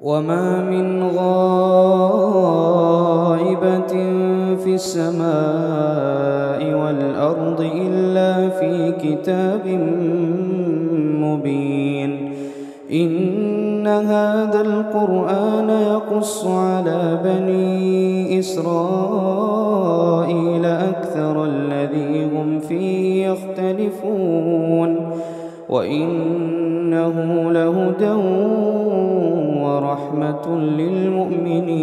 وما من غائبة في السماء والأرض إلا في كتاب مبين إن هذا القرآن يقص على بني إسرائيل أكثر الذي هم فيه يختلفون وإنه لهدى ورحمة للمؤمنين.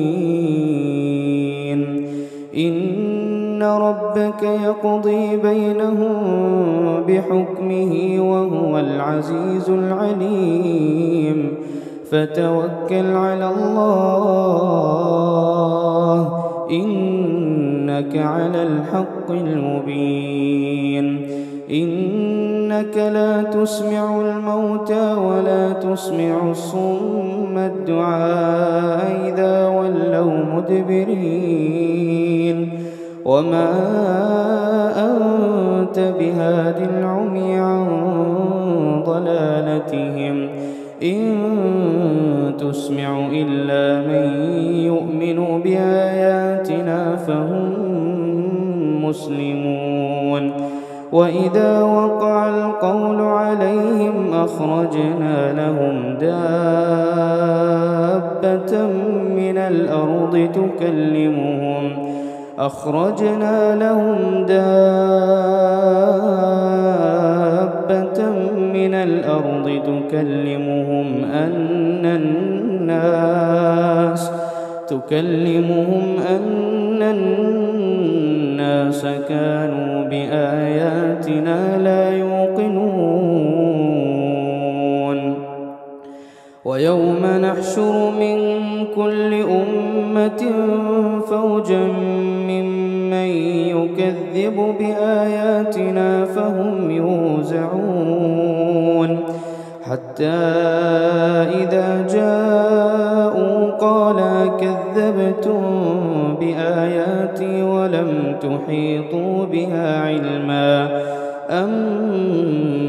إن ربك يقضي بينهم بحكمه وهو العزيز العليم. فتوكل على الله إنك على الحق المبين. إنك لا تسمع الموتى ولا تسمع الصم الدعاء إذا ولوا مدبرين. وما أنت بهاد العمي عن ضلالتهم. إن تسمع إلا من يؤمن بآياتنا فهم مسلمون. وإذا وقع القول عليهم أخرجنا لهم دابة من الأرض تكلمهم. أخرجنا لهم دابة من الأرض تكلمهم أن الناس تكلمهم أن الناس كانوا بآياتنا لا يوقنون ويوم نحشر من كل أمة فوجا ممن يكذب بآياتنا فهم يوزعون. حتى إذا جاءوا قال كذبتم بآياتي ولم تحيطوا بها علما أم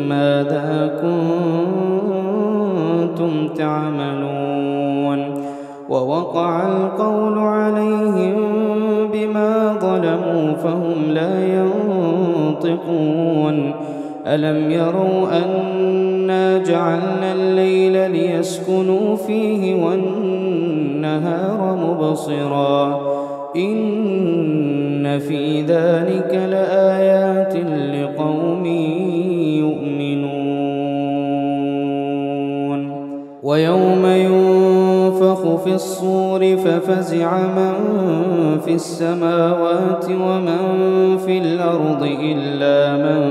ماذا كنتم تعملون ووقع القول عليهم بما ظلموا فهم لا ينطقون. ألم يروا أنا جعلنا الليل ليسكنوا فيه والنهار مبصرا. إن في ذلك لآيات لقوم ويوم ينفخ في الصور ففزع من في السماوات ومن في الأرض إلا من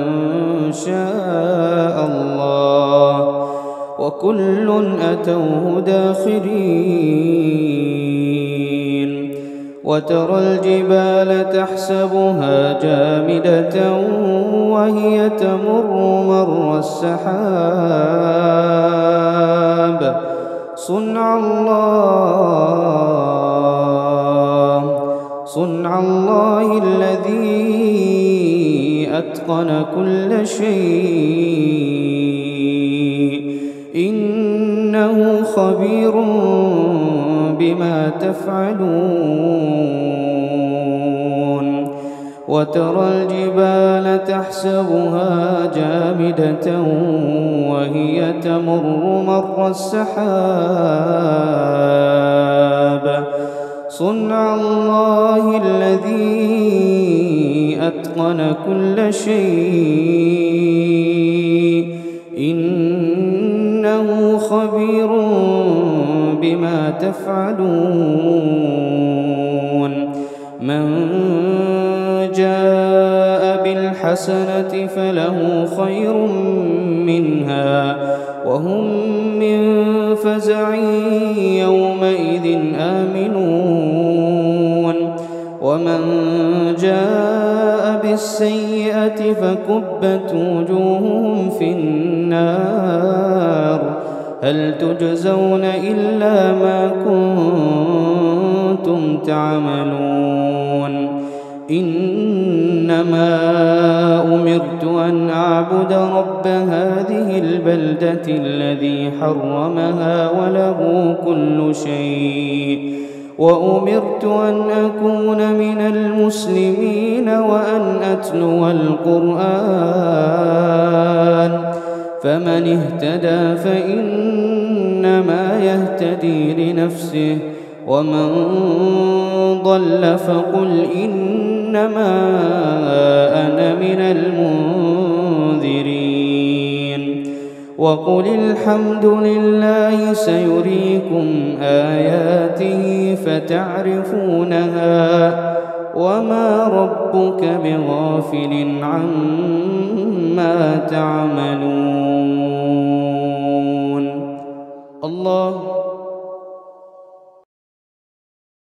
شاء الله وكل أتوه داخرين وترى الجبال تحسبها جامدة وهي تمر مر السحاب صنع الله صنع الله الذي أتقن كل شيء. إنه خبير بما تفعلون. وترى الجبال تحسبها جامدة وهي تمر مر السحاب. صنع الله الذي أتقن كل شيء. إنه خبير بما تفعلون. من جاء بالحسنة فله خير منها وهم من فزع يومئذ آمنون. ومن جاء بالسيئة فكبت وجوههم في النار. هل تجزون إلا ما كنتم تعملون؟ إنما أمرت أن أعبد رب هذه البلدة الذي حرمها وله كل شيء. وأمرت أن أكون من المسلمين وأن أتلو القرآن. فمن اهتدى فإنما يهتدي لنفسه. ومن ضل فقل إنما أنا من المنذرين. وقل الحمد لله سيريكم آياته فتعرفونها وما ربك بغافل عما تعملون. الله